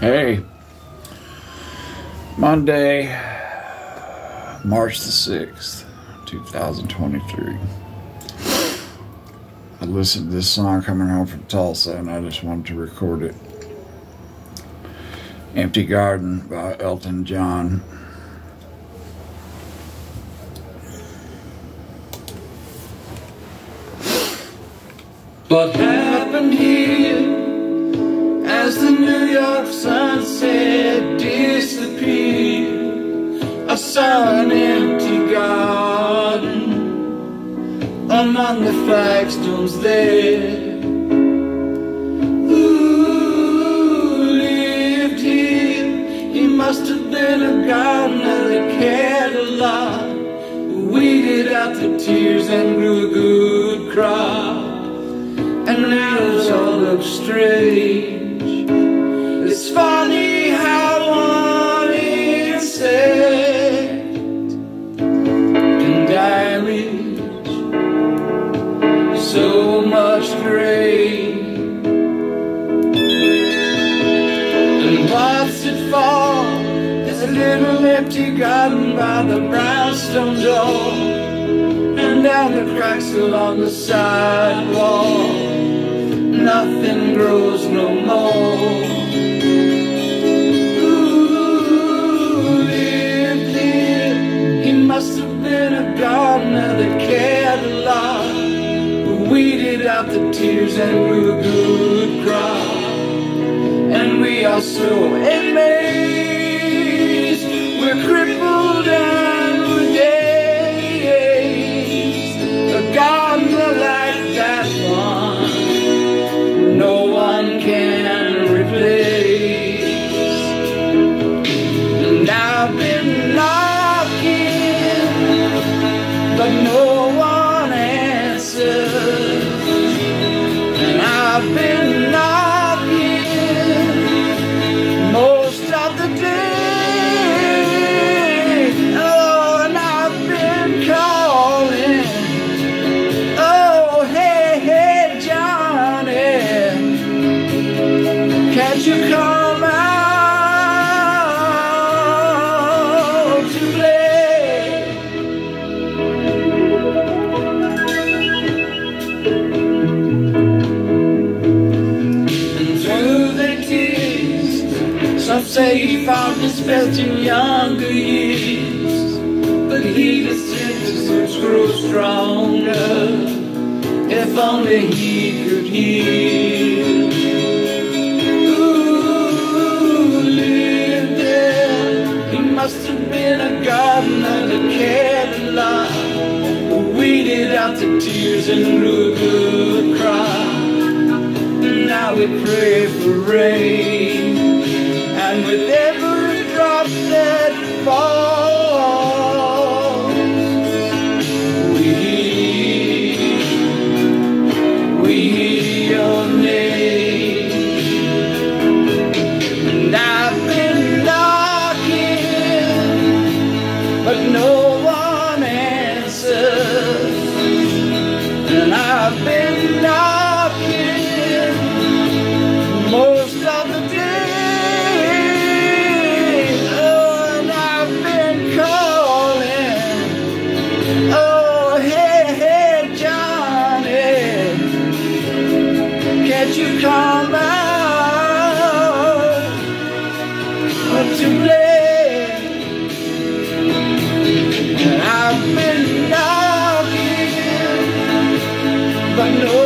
Hey, Monday, March the 6th, 2023. I listened to this song coming home from Tulsa and I just wanted to record it. Empty Garden by Elton John. What there. Who lived here? He must have been a gardener that cared a lot. Weeded out the tears and grew a good crop. And now it all looks strange by the brownstone door And down the cracks along the sidewalk nothing grows no more. He must have been a gardener that cared a lot. Who weeded out the tears and grew a good crop. And we are so amazed, we're crippled some say he found his best in younger years. But he descends to grow stronger. If only he could hear. Who lived? He must have been a gardener that cared a lot. Who weeded out the tears and grew a good crop. Now we pray for rain, but no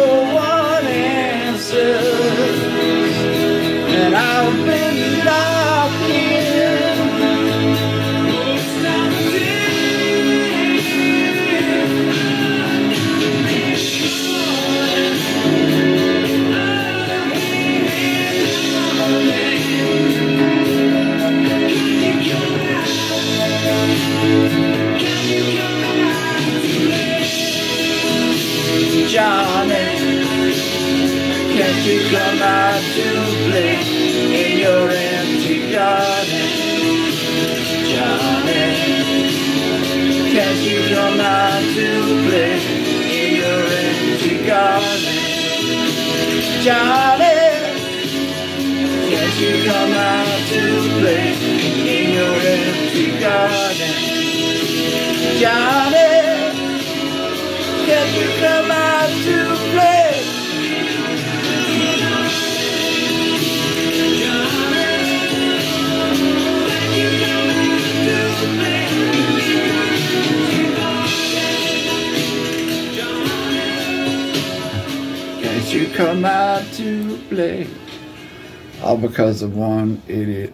you come out to play in your empty garden? Johnny, can't you come out to play in your empty garden? Johnny, can't you come out to play you come out to play? All because of one idiot